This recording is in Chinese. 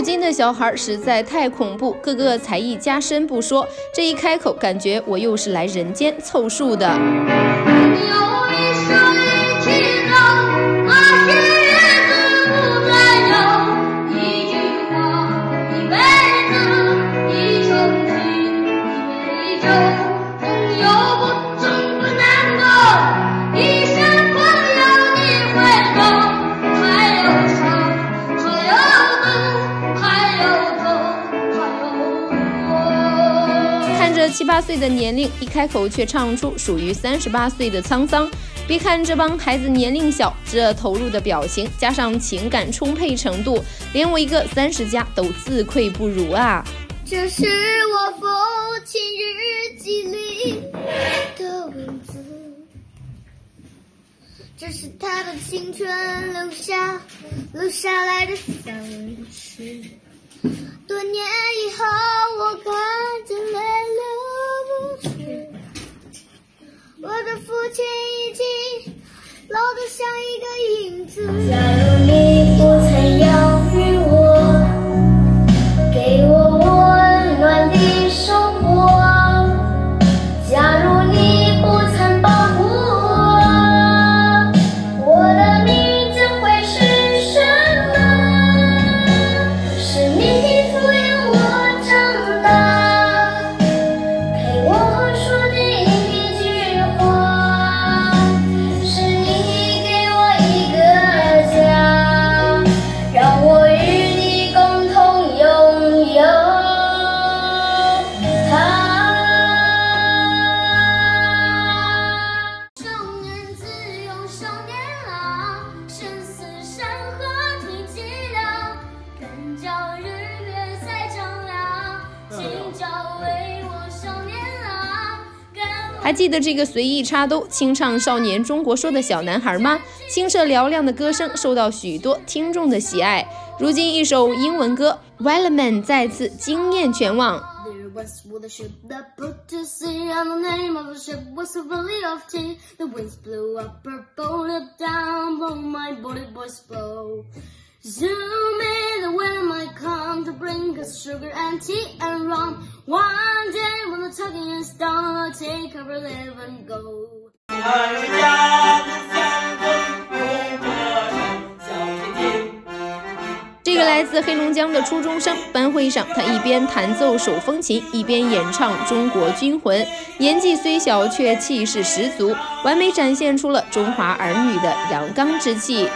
如今的小孩实在太恐怖，个个才艺加深不说，这一开口，感觉我又是来人间凑数的。七八岁的年龄，一开口却唱出属于三十八岁的沧桑。别看这帮孩子年龄小，这投入的表情加上情感充沛程度，连我一个三十加都自愧不如啊！这是我父亲日记里的文字，这是他的青春留下留下来的散文诗。多年以后，我可父亲已经老得像一个影子。还记得这个随意插兜、清唱《少年中国说》的小男孩吗？清澈嘹亮的歌声受到许多听众的喜爱。如今一首英文歌《Wellerman》再次惊艳全网。Come to bring us sugar and tea and rum. One day when the tugging is done, I'll take our live and go. 儿家的三分永和城小天津。这个来自黑龙江的初中生，班会上他一边弹奏手风琴，一边演唱《中国军魂》，年纪虽小却气势十足，完美展现出了中华儿女的阳刚之气。